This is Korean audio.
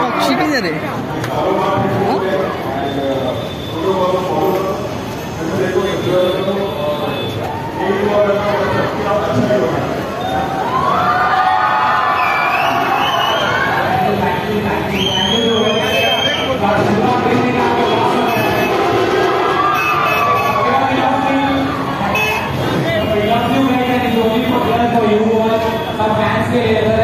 어, 쥐가 되래. 어? Yeah.